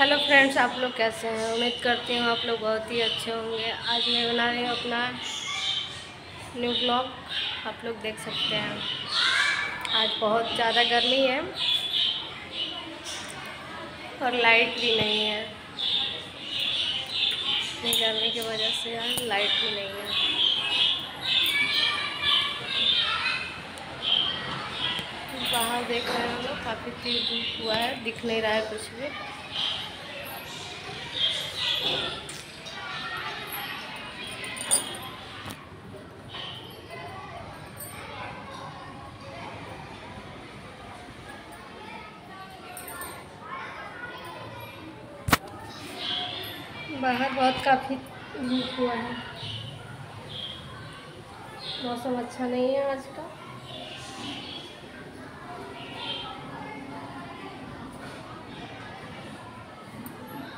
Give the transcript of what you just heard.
Hello friends, आप लोग कैसे हैं? उम्मीद करती हूँ आप लोग बहुत ही अच्छे होंगे। आज मैं बना रही हूँ अपना न्यू ब्लॉग आप लोग देख सकते हैं। आज बहुत ज़्यादा गर्मी है और लाइट भी नहीं है। इतनी गर्मी की वजह से आज लाइट भी नहीं है। बाहर देख रहे हैं हम लोग, काफ़ी तेज धूप हुआ है, दिख नहीं रहा है कुछ भी। बाहर बहुत काफ़ी धूप हुआ है। मौसम अच्छा नहीं है आज का।